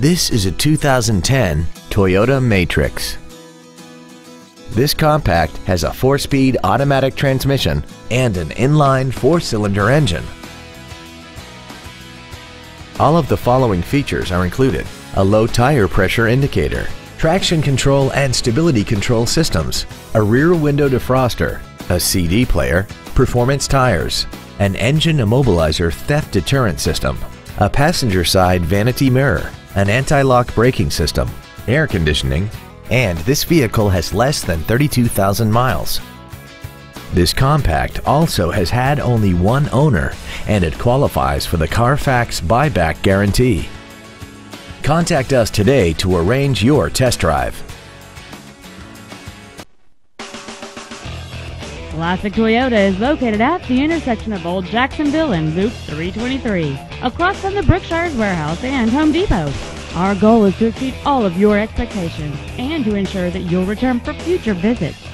This is a 2010 Toyota Matrix. This compact has a four-speed automatic transmission and an inline four-cylinder engine. All of the following features are included. A low tire pressure indicator, traction control and stability control systems, a rear window defroster, a CD player, performance tires, an engine immobilizer theft deterrent system, a passenger side vanity mirror, an anti-lock braking system, air conditioning, and this vehicle has less than 32,000 miles. This compact also has had only one owner and it qualifies for the Carfax buyback guarantee. Contact us today to arrange your test drive. Classic Toyota is located at the intersection of Old Jacksonville and Loop 323, across from the Brookshire's Warehouse and Home Depot. Our goal is to exceed all of your expectations and to ensure that you'll return for future visits.